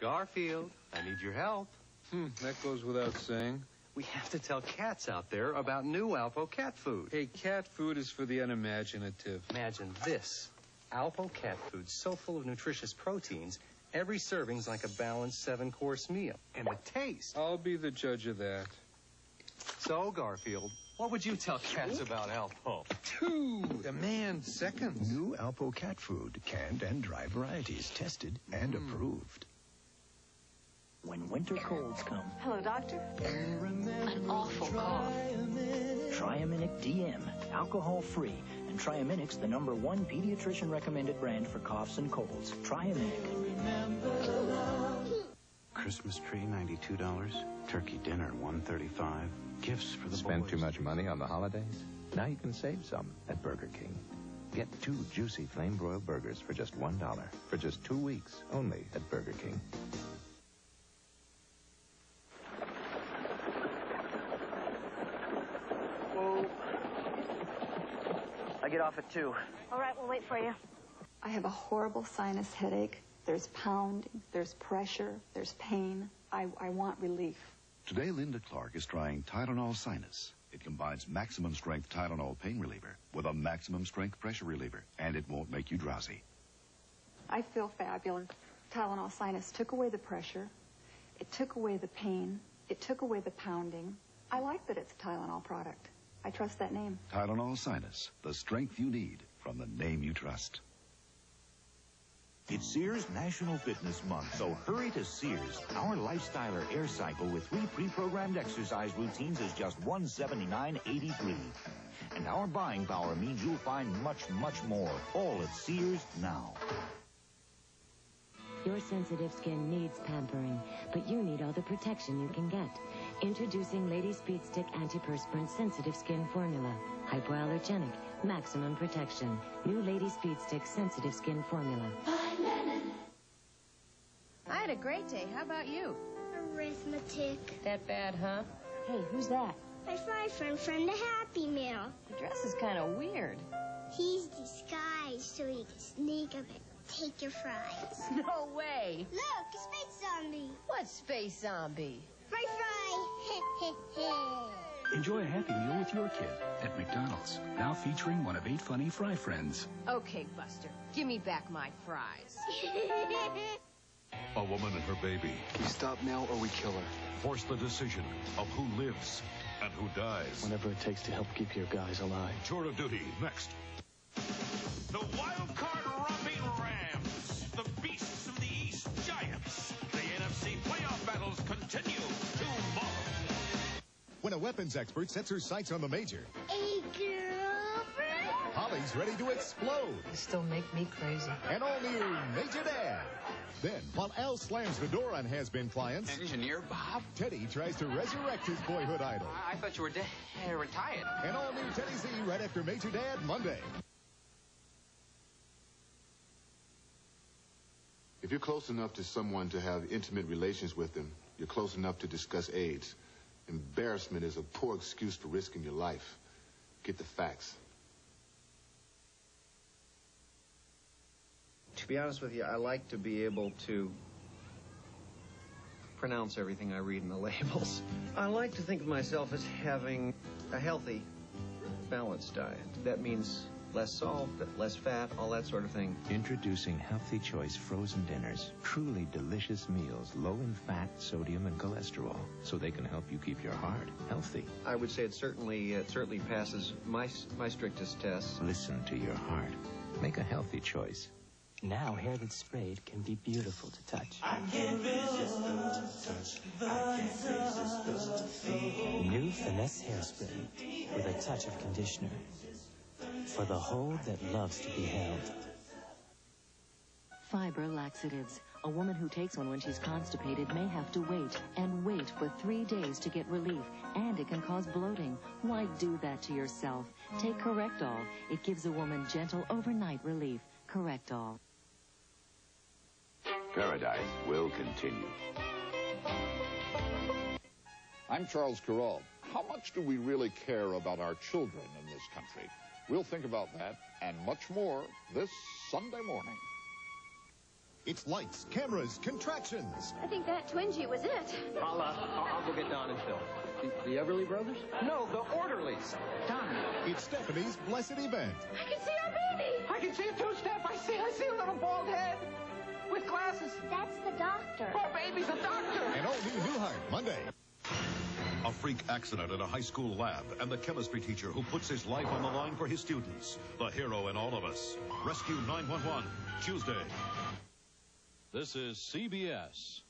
Garfield, I need your help. Hmm, that goes without saying. We have to tell cats out there about new Alpo cat food. Hey, cat food is for the unimaginative. Imagine this. Alpo cat food so full of nutritious proteins, every serving's like a balanced seven-course meal. And the taste. I'll be the judge of that. So, Garfield, what would you tell cats about Alpo? Two demand seconds. New Alpo cat food, canned and dry varieties, tested and approved. When winter colds come, Hello, doctor. An awful cough. Triaminic DM, alcohol-free, and Triaminic's the number one pediatrician recommended brand for coughs and colds. Triaminic. Christmas tree, $92. Turkey dinner, 135. Gifts for the Spent boys. too much money on the holidays? Now you can save some at Burger King. Get two juicy flame broiled burgers for just $1 for just two weeks only at Burger King. Off at two. All right, we'll wait for you. I have a horrible sinus headache. There's pounding, there's pressure, there's pain. I, I want relief. Today, Linda Clark is trying Tylenol Sinus. It combines maximum strength Tylenol pain reliever with a maximum strength pressure reliever, and it won't make you drowsy. I feel fabulous. Tylenol Sinus took away the pressure. It took away the pain. It took away the pounding. I like that it's a Tylenol product. I trust that name. Tylenol Sinus, the strength you need from the name you trust. It's Sears National Fitness Month, so hurry to Sears. Our Lifestyler Air Cycle with three pre-programmed exercise routines is just $179.83. And our buying power means you'll find much, much more, all at Sears now. Your sensitive skin needs pampering, but you need all the protection you can get. Introducing Lady Speed Stick Antiperspirant Sensitive Skin Formula. Hypoallergenic, maximum protection. New Lady Speed Stick Sensitive Skin Formula. I had a great day. How about you? Arithmetic. That bad, huh? Hey, who's that? My fry friend from the Happy Meal. The dress is kind of weird. He's disguised so he can sneak up and take your fries. No way. Look, a space zombie. What space zombie? Fry fry. Enjoy a Happy Meal with your kid at McDonald's. Now featuring one of eight funny fry friends. Okay, Buster. Give me back my fries. A woman and her baby. We stop now or we kill her. Force the decision of who lives and who dies. Whatever it takes to help keep your guys alive. Tour of Duty, next. When a weapons expert sets her sights on the major, A girlfriend? Polly's ready to explode. You still make me crazy. An all-new Major Dad. Then, while Al slams the door on has-been clients, Engineer Bob? Teddy tries to resurrect his boyhood idol. I thought you were dead, retired. An all-new Teddy Z right after Major Dad Monday. If you're close enough to someone to have intimate relations with them, you're close enough to discuss AIDS. Embarrassment is a poor excuse for risking your life. Get the facts. To be honest with you, I like to be able to pronounce everything I read in the labels. I like to think of myself as having a healthy, balanced diet. That means less salt, less fat, all that sort of thing. Introducing Healthy Choice frozen dinners. Truly delicious meals, low in fat, sodium, and cholesterol, so they can help you keep your heart healthy. I would say it certainly it certainly passes my my strictest tests. Listen to your heart. Make a healthy choice. Now hair that's sprayed can be beautiful to touch. I can't just touch The this. New Finesse Hairspray with a touch of conditioner. For the hold that loves to be held. Fiber laxatives. A woman who takes one when she's constipated may have to wait and wait for three days to get relief, and it can cause bloating. Why do that to yourself? Take Correctol. It gives a woman gentle overnight relief. Correctol. Paradise will continue. I'm Charles Carroll. How much do we really care about our children in this country? We'll think about that and much more this Sunday morning. It's lights, cameras, contractions. I think that twingy was it. I'll, uh, I'll, I'll go get Don and Phil. The, the Everly Brothers? No, the orderlies. Don. It's Stephanie's blessed event. I can see our baby. I can see a two-step. I see, I see a little bald head with glasses. That's the doctor. Poor baby's a doctor. And all new Newhart, Monday. A freak accident in a high school lab, and the chemistry teacher who puts his life on the line for his students. The hero in all of us. Rescue 911, Tuesday. This is CBS.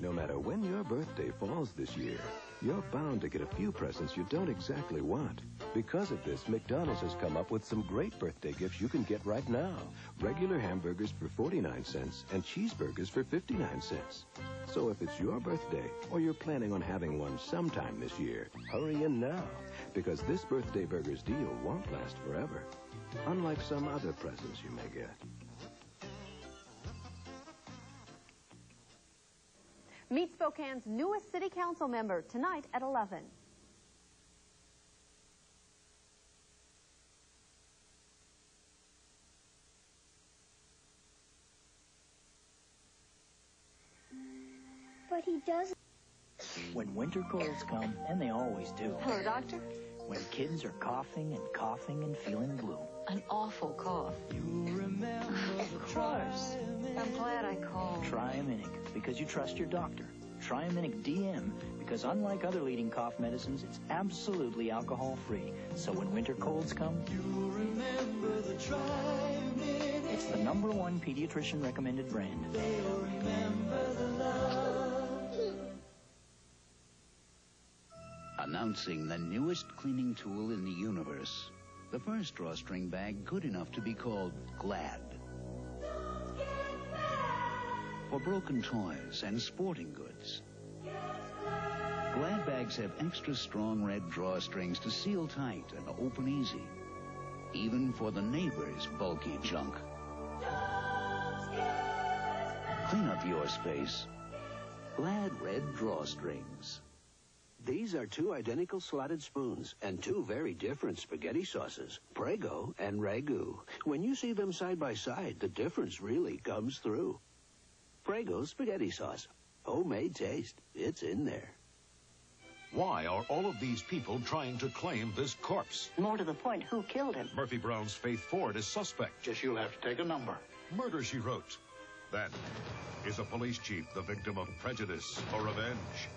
No matter when your birthday falls this year, you're bound to get a few presents you don't exactly want. Because of this, McDonald's has come up with some great birthday gifts you can get right now. Regular hamburgers for 49 cents and cheeseburgers for 59 cents. So if it's your birthday or you're planning on having one sometime this year, hurry in now. Because this birthday burgers deal won't last forever. Unlike some other presents you may get. Meet Spokane's newest city council member tonight at 11. But he doesn't. When winter colds come, and they always do. Hello, doctor. When kids are coughing and coughing and feeling blue. An awful cough. You remember Of course. I'm glad I called. Triaminic, because you trust your doctor. Triaminic DM, because unlike other leading cough medicines, it's absolutely alcohol-free. So when winter colds come, you'll remember the Triaminic. it's the number one pediatrician recommended brand. Announcing the newest cleaning tool in the universe. The first drawstring bag good enough to be called Glad. For broken toys and sporting goods. Glad bags have extra strong red drawstrings to seal tight and open easy. Even for the neighbor's bulky junk. Clean up your space. Glad red drawstrings. These are two identical slotted spoons and two very different spaghetti sauces, Prego and Ragu. When you see them side by side, the difference really comes through. Prego spaghetti sauce. Homemade taste. It's in there. Why are all of these people trying to claim this corpse? More to the point, who killed him? Murphy Brown's Faith Ford is suspect. Just you'll have to take a number. Murder, she wrote. Then, is a police chief the victim of prejudice or revenge?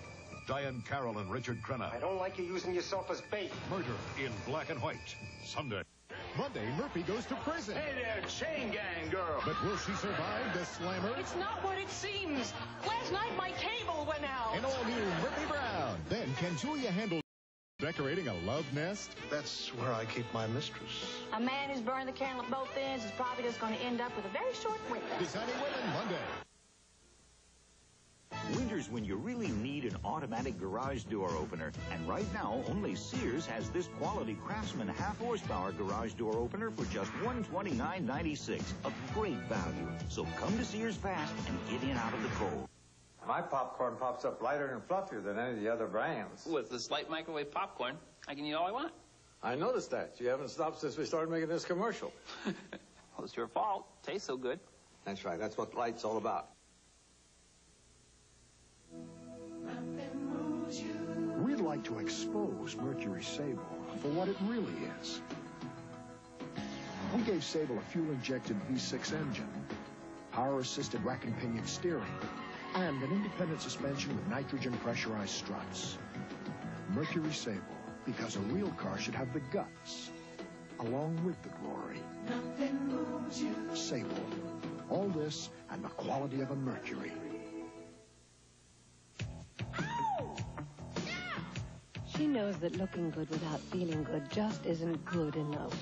Diahann Carroll and Richard Crenna. I don't like you using yourself as bait. Murder in black and white. Sunday. Monday, Murphy goes to prison. Hey there, chain gang girl. But will she survive the slammer? It's not what it seems. Last night my cable went out. And all new Murphy Brown. Then can Julia handle decorating a love nest? That's where I keep my mistress. A man who's burned the candle at both ends is probably just going to end up with a very short winter. Designing Women Monday. Winter's when you really need an automatic garage door opener. And right now, only Sears has this quality Craftsman half horsepower garage door opener for just $129.96. A great value. So come to Sears fast and get in out of the cold. My popcorn pops up lighter and fluffier than any of the other brands. With this light microwave popcorn, I can eat all I want. I noticed that. You haven't stopped since we started making this commercial. Well, it's your fault. Tastes so good. That's right. That's what light's all about. Like to expose Mercury Sable for what it really is. We gave Sable a fuel-injected V6 engine, power-assisted rack and pinion steering, and an independent suspension with nitrogen pressurized struts. Mercury Sable, because a real car should have the guts, along with the glory. Sable. All this and the quality of a Mercury. She knows that looking good without feeling good just isn't good enough.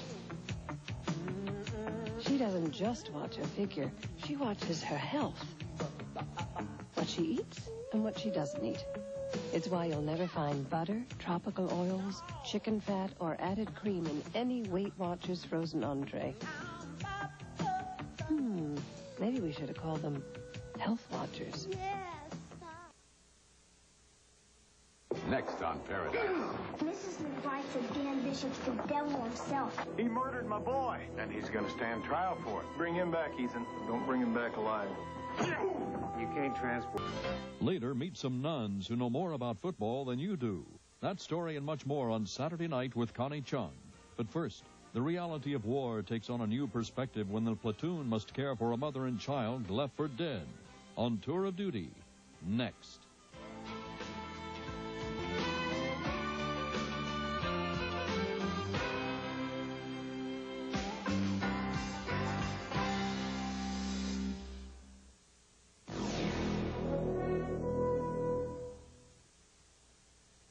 She doesn't just watch her figure, she watches her health. What she eats and what she doesn't eat. It's why you'll never find butter, tropical oils, chicken fat, or added cream in any Weight Watchers frozen entree. Hmm, maybe we should have called them Health Watchers. Next on Paradise. Mrs. McBride said Dan Bishop's the devil himself. He murdered my boy, and he's going to stand trial for it. Bring him back, Ethan. Don't bring him back alive. You can't transport. Later, meet some nuns who know more about football than you do. That story and much more on Saturday night with Connie Chung. But first, the reality of war takes on a new perspective when the platoon must care for a mother and child left for dead. On tour of duty, next.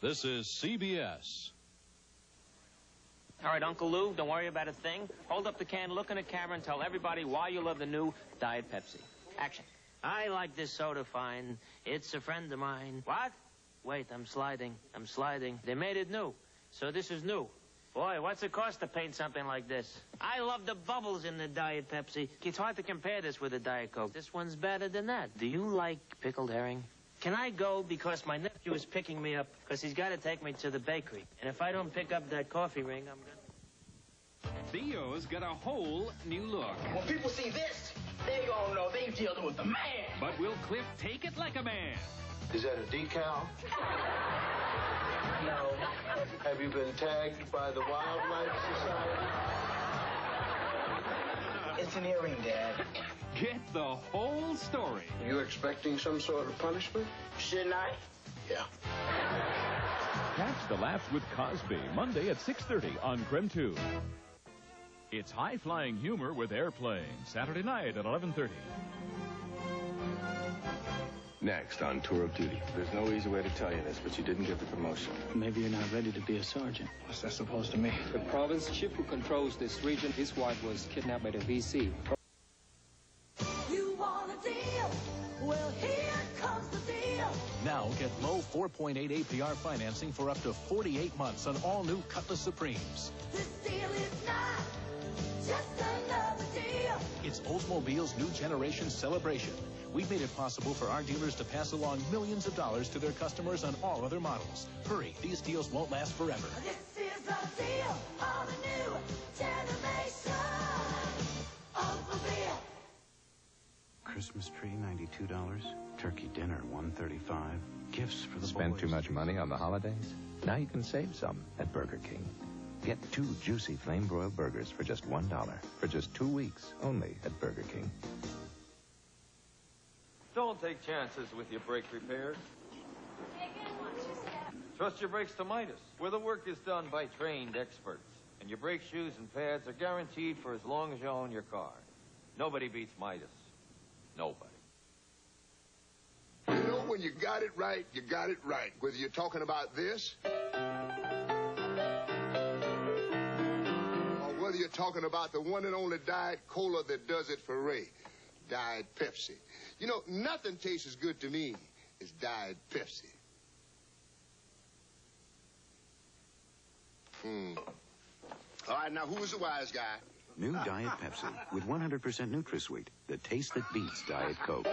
This is CBS. All right, Uncle Lou, don't worry about a thing. Hold up the can, look in the camera, and tell everybody why you love the new Diet Pepsi. Action. I like this soda fine. It's a friend of mine. What? Wait, I'm sliding. I'm sliding. They made it new. So this is new. Boy, what's it cost to paint something like this? I love the bubbles in the Diet Pepsi. It's hard to compare this with a Diet Coke. This one's better than that. Do you like pickled herring? Can I go because my nephew is picking me up because he's got to take me to the bakery. And if I don't pick up that coffee ring, I'm going to... Theo's got a whole new look. When people see this, they gonna know they dealing with the man. But will Cliff take it like a man? Is that a decal? No. Have you been tagged by the Wildlife Society? It's an earring, Dad. Get the whole story. You expecting some sort of punishment? Shouldn't I? Yeah. Catch the Laughs with Cosby Monday at 6:30 on KREM 2. It's high-flying humor with airplane Saturday night at 11:30. Next on Tour of Duty. There's no easy way to tell you this, but you didn't get the promotion. Maybe you're not ready to be a sergeant. What's that supposed to mean? The province chief who controls this region, his wife was kidnapped by the VC. You want a deal? Well, here comes the deal. Now get low 4.8 APR financing for up to 48 months on all new Cutlass Supremes. This deal is not just another deal. It's Oldsmobile's new generation celebration. We've made it possible for our dealers to pass along millions of dollars to their customers on all other models. Hurry, these deals won't last forever. This is a deal on the new generation Oldsmobile. Christmas tree, $92. Turkey dinner, $135. Gifts for the Spent boys. too much money on the holidays? Now you can save some at Burger King. Get two juicy flame broiled burgers for just $1 for just two weeks only at Burger King. Don't take chances with your brake repairs. Trust your brakes to Midas, where the work is done by trained experts. And your brake shoes and pads are guaranteed for as long as you own your car. Nobody beats Midas. Nobody. You know, when you got it right, you got it right. Whether you're talking about this, or whether you're talking about the one and only Diet Cola that does it for Ray, Diet Pepsi. You know, nothing tastes as good to me as Diet Pepsi. Hmm. All right, now who's the wise guy? New Diet Pepsi with 100% NutraSweet, the taste that beats Diet Coke.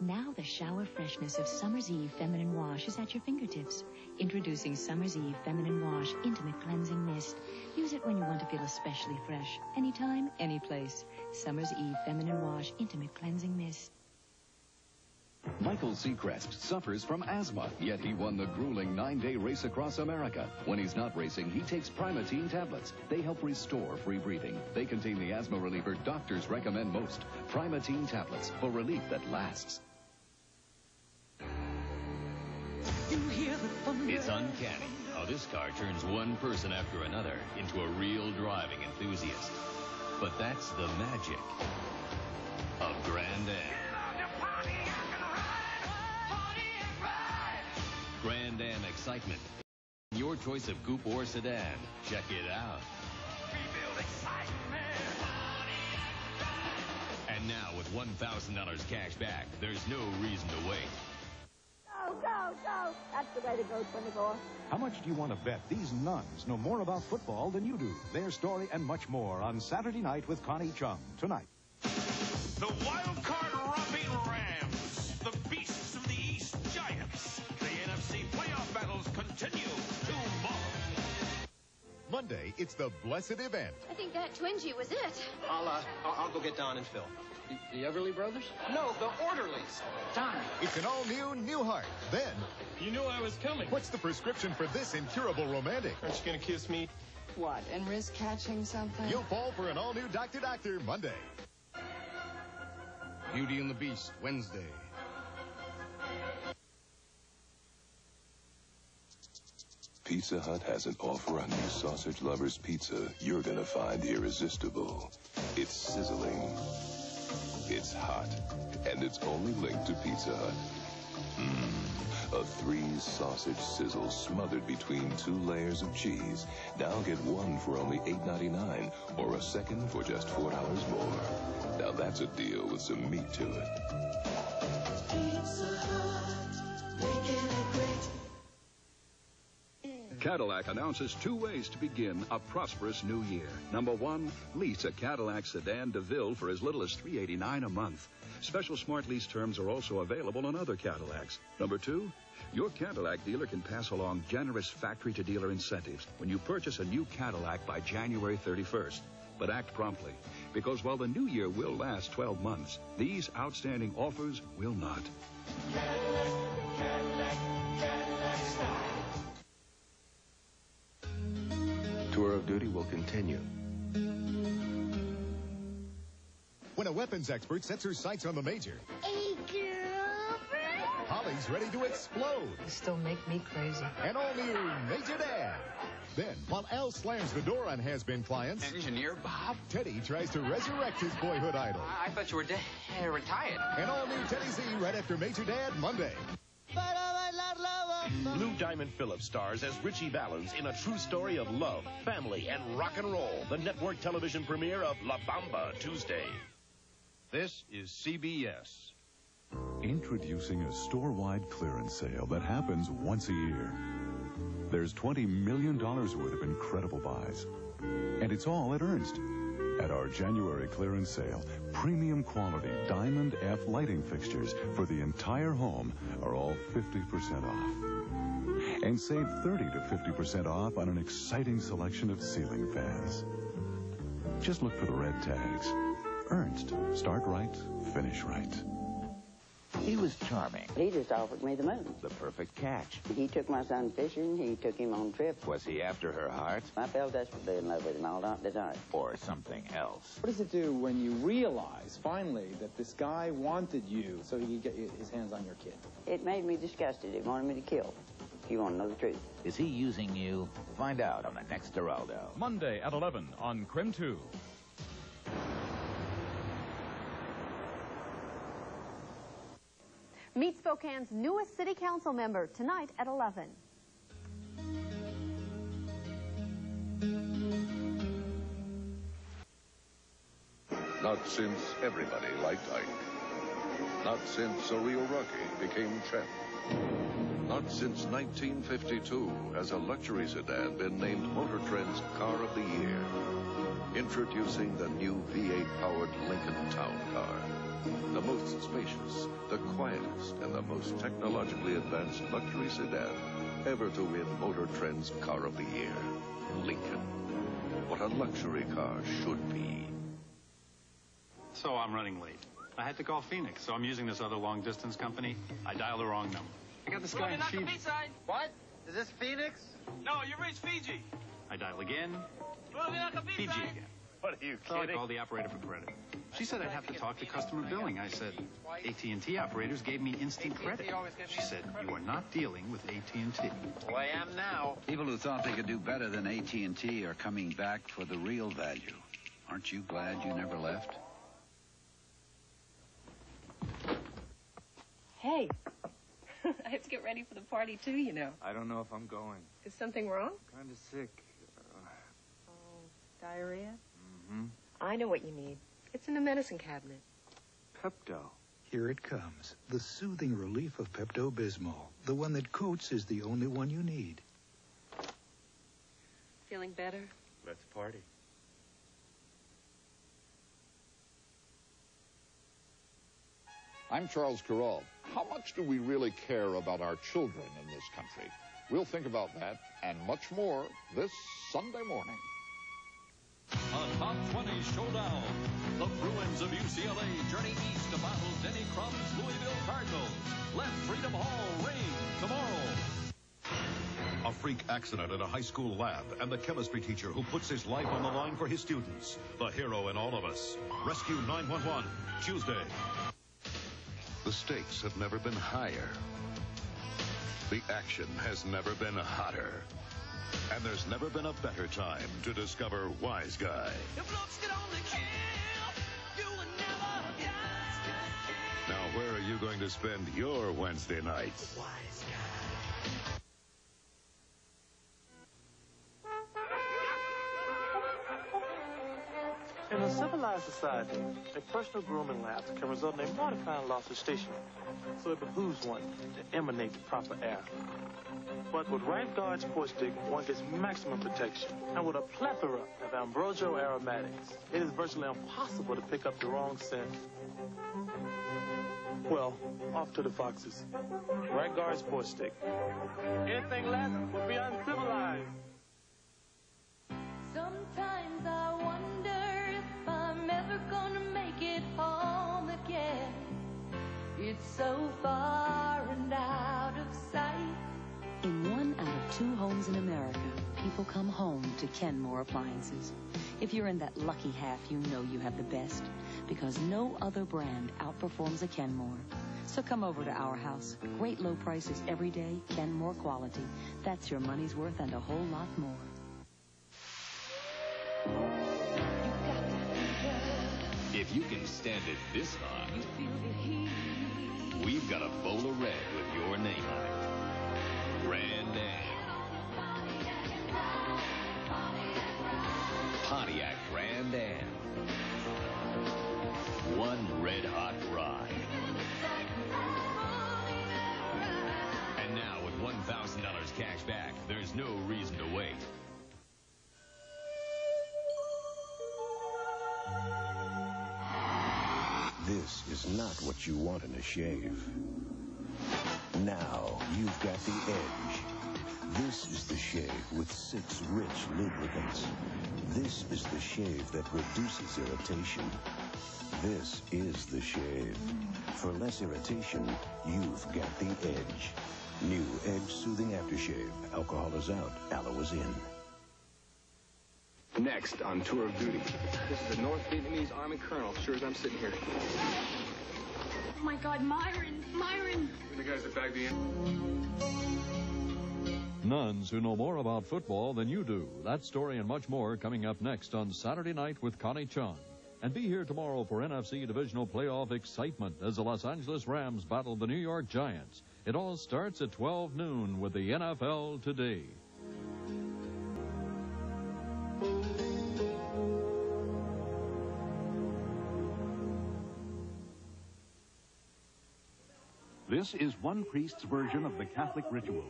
Now the shower freshness of Summer's Eve Feminine Wash is at your fingertips. Introducing Summer's Eve Feminine Wash Intimate Cleansing Mist. Use it when you want to feel especially fresh. Anytime, any place. Summer's Eve Feminine Wash Intimate Cleansing Mist. Michael Secrest suffers from asthma, yet he won the grueling nine-day race across America. When he's not racing, he takes Primatene tablets. They help restore free breathing. They contain the asthma reliever doctors recommend most. Primatene tablets for relief that lasts. It's uncanny how this car turns one person after another into a real driving enthusiast. But that's the magic of Grand Am. Grand Am excitement. Your choice of coupe or sedan. Check it out. And now with $1,000 cash back, there's no reason to wait. Go, go, go. That's the way to go, 24. How much do you want to bet these nuns know more about football than you do? Their story and much more on Saturday night with Connie Chung tonight. The wild card romping Rams, the beasts of the East Giants. The NFC playoff battles continue tomorrow. Monday, it's the blessed event. I think that twingy was it. I'll, uh, I'll, I'll go get Don and Phil. The, the Everly Brothers? No, the Orderlies. Don. It's an all-new Newhart. Then, You knew I was coming. what's the prescription for this incurable romantic? Aren't you gonna kiss me? What, and risk catching something? You'll fall for an all-new Doctor Doctor Monday. Beauty and the Beast, Wednesday. Pizza Hut has an offer on new sausage lovers pizza you're gonna find irresistible. It's sizzling. It's hot. And it's only linked to Pizza Hut. Mmm. A three sausage sizzle smothered between two layers of cheese. Now get one for only $8.99 or a second for just $4 more. Now that's a deal with some meat to it. Cadillac announces two ways to begin a prosperous new year. Number one, lease a Cadillac sedan DeVille for as little as 389 a month. Special smart lease terms are also available on other Cadillacs. Number two, your Cadillac dealer can pass along generous factory to dealer incentives when you purchase a new Cadillac by January 31st. But act promptly, because while the new year will last 12 months, these outstanding offers will not. Tour of Duty will continue. When a weapons expert sets her sights on the major, Hey, girlfriend. Polly's ready to explode. You still make me crazy. An all-new Major Dad. Then, while Al slams the door on has-been clients, Engineer Bob? Teddy tries to resurrect his boyhood idol. I thought you were de- uh, retired. An all-new Teddy Z right after Major Dad Monday. Lou Diamond Phillips stars as Ritchie Valens in a true story of love, family, and rock and roll. The network television premiere of La Bamba Tuesday. This is CBS. Introducing a store-wide clearance sale that happens once a year. There's $20 million worth of incredible buys. And it's all at Ernst. At our January clearance sale, premium quality Diamond F lighting fixtures for the entire home are all 50% off. And save 30 to 50% off on an exciting selection of ceiling fans. Just look for the red tags. Ernst. Start right, finish right. He was charming. He just offered me the moon. The perfect catch. He took my son fishing. He took him on trips. Was he after her heart? I fell desperately in love with him all the time. Or something else? What does it do when you realize finally that this guy wanted you so he could get his hands on your kid? It made me disgusted. It wanted me to kill. You want to know the truth? Is he using you? Find out on the next Geraldo. Monday at 11 on KREM 2. Meet Spokane's newest city council member tonight at 11. Not since everybody liked Ike. Not since a real Rocky became champ. Not since 1952 has a luxury sedan been named Motor Trend's Car of the Year. Introducing the new V8-powered Lincoln Town Car. The most spacious, the quietest, and the most technologically advanced luxury sedan ever to win Motor Trend's Car of the Year. Lincoln. What a luxury car should be. So I'm running late. I had to call Phoenix, so I'm using this other long distance company. I dialed the wrong number. I got this guy in Fiji. What? Is this Phoenix? No, you reached Fiji. I dial again. Fiji again. What are you kidding? So I kidding? called the operator for credit. She said I'd have to talk to customer billing. I said, AT&T operators gave me instant credit. She said, you are not dealing with AT&T. Well, I am now. People who thought they could do better than AT&T are coming back for the real value. Aren't you glad you never left? Hey, I have to get ready for the party too, you know. I don't know if I'm going. Is something wrong? Kind of sick. Oh, diarrhea? Mm-hmm. I know what you need. It's in the medicine cabinet. Pepto. Here it comes. The soothing relief of Pepto Bismol. The one that coats is the only one you need. Feeling better? Let's party. I'm Charles Carroll. How much do we really care about our children in this country? We'll think about that and much more this Sunday morning. A top 20 showdown. The Bruins of UCLA journey east to battle Denny Crum's Louisville Cardinals. Let Freedom Hall reign tomorrow. A freak accident at a high school lab and the chemistry teacher who puts his life on the line for his students. The hero in all of us. Rescue 911, Tuesday. The stakes have never been higher. The action has never been hotter. And there's never been a better time to discover Wiseguy. Now, where are you going to spend your Wednesday nights? In a civilized society, a personal grooming lapse can result in a mortifying loss of station, so it behooves one to emanate the proper air. But with Right Guard Sport Stick, one gets maximum protection. And with a plethora of Ambrosio aromatics, it is virtually impossible to pick up the wrong scent. Well, off to the foxes. Right Guard Sport Stick. Anything less would be uncivilized. Sometimes I wonder It's so far and out of sight. In one out of two homes in America, people come home to Kenmore appliances. If you're in that lucky half, you know you have the best because no other brand outperforms a Kenmore. So come over to our house. Great low prices every day, Kenmore quality. That's your money's worth and a whole lot more. If you can stand it this hot, we've got a bowl of red with your name on it. Grand Am. Pontiac Grand Am. One red hot ride. And now with $1,000 cash back, there's no reason to This is not what you want in a shave. Now you've got the edge. This is the shave with six rich lubricants. This is the shave that reduces irritation. This is the shave. For less irritation, you've got the edge. New Edge Soothing Aftershave. Alcohol is out, aloe is in. Next on tour of duty. This is the North Vietnamese Army Colonel, sure as I'm sitting here. Oh my God, Myron, Myron. The guys that bagged the in. Nuns who know more about football than you do. That story and much more coming up next on Saturday night with Connie Chung. And be here tomorrow for NFC Divisional Playoff excitement as the Los Angeles Rams battle the New York Giants. It all starts at 12 noon with the NFL Today. This is one priest's version of the Catholic ritual.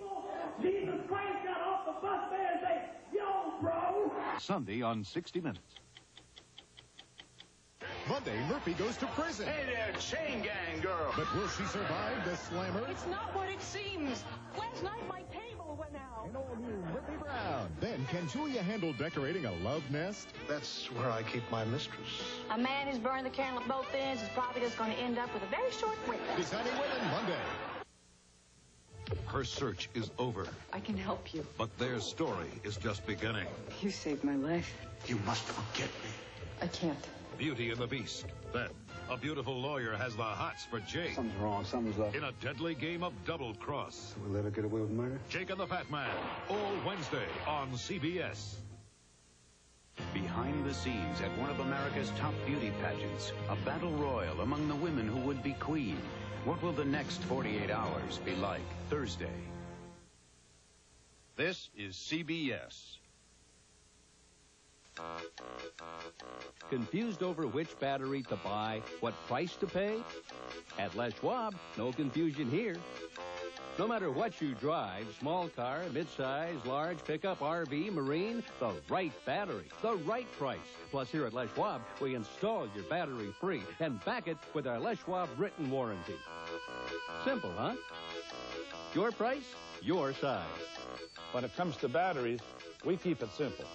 Jesus Christ got off the bus there and say, yo, bro. Sunday on 60 Minutes. Monday, Murphy goes to prison. Hey there, chain gang girl. But will she survive the slammer? It's not what it seems. Last night my table went out. And all new Murphy Brown. Then, can Julia handle decorating a love nest? That's where I keep my mistress. A man who's burned the candle at both ends is probably just going to end up with a very short whip. Designing Women Monday. Her search is over, I can help you. but their story is just beginning. You saved my life. You must forget me. I can't. Beauty and the Beast. Then, a beautiful lawyer has the hots for Jake. Something's wrong. Something's up. In a deadly game of double cross. Will we let her get away with murder? Jake and the Fat Man, all Wednesday on CBS. Behind the scenes at one of America's top beauty pageants, a battle royal among the women who would be queen. What will the next 48 hours be like? Thursday. This is CBS. Confused over which battery to buy, what price to pay? At Les Schwab, no confusion here. No matter what you drive, small car, midsize, large, pickup, RV, marine, the right battery, the right price. Plus here at Les Schwab, we install your battery free and back it with our Les Schwab written warranty. Simple, huh? Your price, your size. When it comes to batteries, we keep it simple.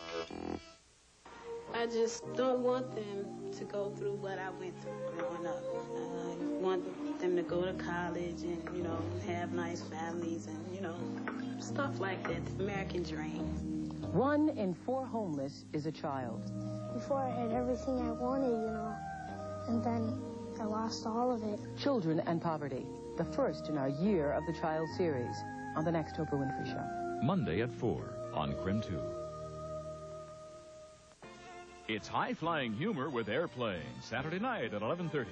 I just don't want them to go through what I went through growing up. I want them to go to college and, you know, have nice families and, you know, stuff like that, the American dream. One in four homeless is a child. Before I had everything I wanted, you know, and then I lost all of it. Children and Poverty, the first in our Year of the Child series on the next Oprah Winfrey Show. Monday at 4 on KREM 2. It's high-flying humor with Airplane, Saturday night at 11.30.